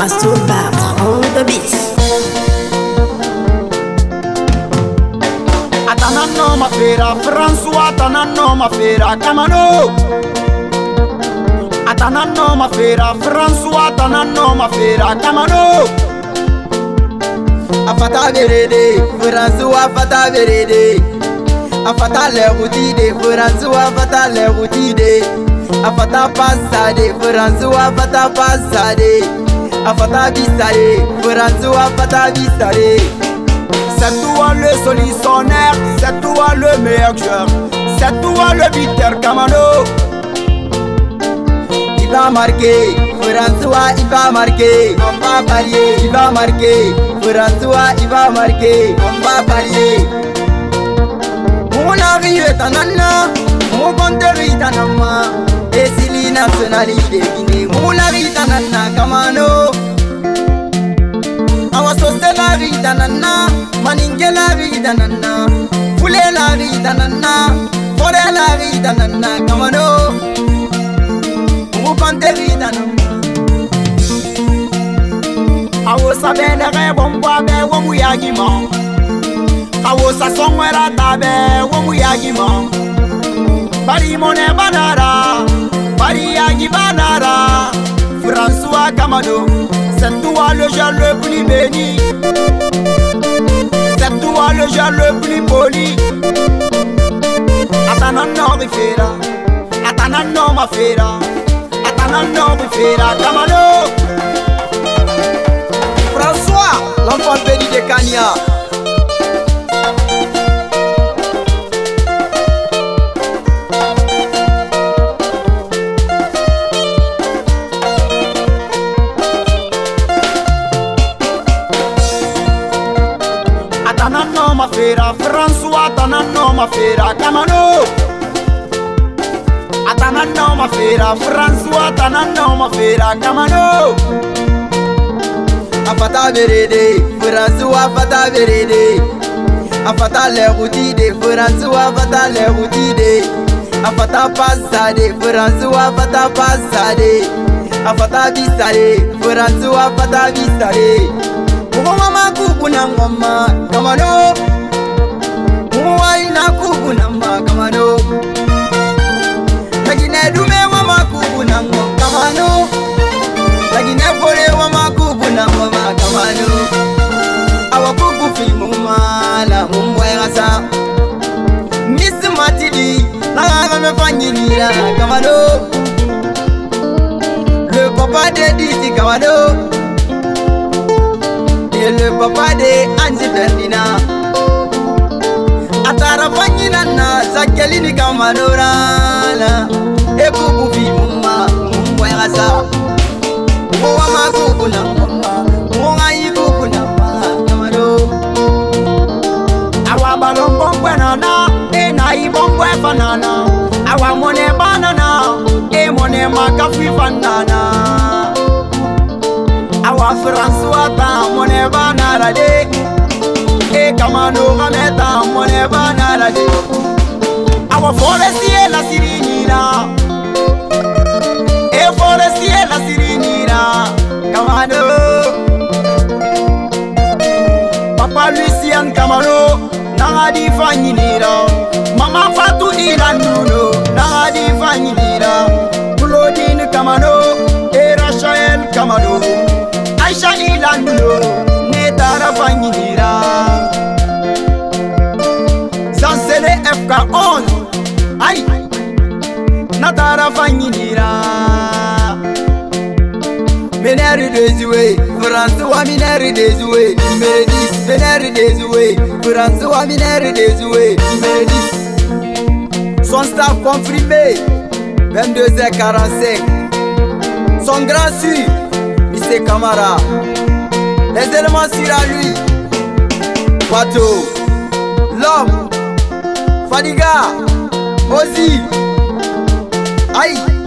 Masturba, prends de bis Atanano mafera, François Atanano mafera, Kamano. Atanano mafera, François Atanano mafera, Kamano. Afata berede, François afata berede Afata lehutide, François afata lehutide Afata pasade, François afata pasade Afata bisade, François afata bisade. C'est toi le solutionnaire, c'est toi le meilleur joueur, c'est toi le buteur, Kamano. Il va marquer, François il va marquer, on va parier, il va marquer, François il va marquer, on va parier. Mon arrive tanana, mon compteur tanama, et si li nationalité Guinée, mon arrive tanana kamano. Awosa benere bombwa be womu yagima. Awosa songwera tabe womu yagima. Bari mone banara, bari yagi banara. François Kamado, c'est toi le jeune le plus béni. C'est toi le jeune le plus poli. Atanano rifera, atanano mafera, atanano rifera Kamado. tananao mafera fransoa atananao mafera kamano. Ah, atananao mafera fransoa atananao mafera kamano. Ah, afata berede fransoa afata berede. Ah, afata lehutide fransoa afata lehutide afata pasade fransoa afata pasade afata bisare fransoa afata bisare Nina Kamano Le papa de Didi Kamano Et le papa de Anzi Ferdina Atara Fanyina e na Zakelini Kamano Rana Et Boubou Bimuma Mouerasa Mouama Koukouna Mouama Mouayi Koukouna Kamano Awa Balon Bonkwena e Na Enayi Bonkwena Na kafifanana awa fransuwata mone banarade e kamanogameta mone banarade awa foresie la sirinina. E foresie la sirinina. Kamano. Papa lucien kamano nagadifa ñinira Zansele FK11 Aïe Natara fanyinira Meneri Dezoué François Mineri Dezoué Numéro 10 Meneri Dezoué François Mineri Dezoué Numéro 10 Son staff confirmé 22h45 Son grand sur Mr Kamara Les éléments sur à lui. L'homme Fadiga, Ozi, aí.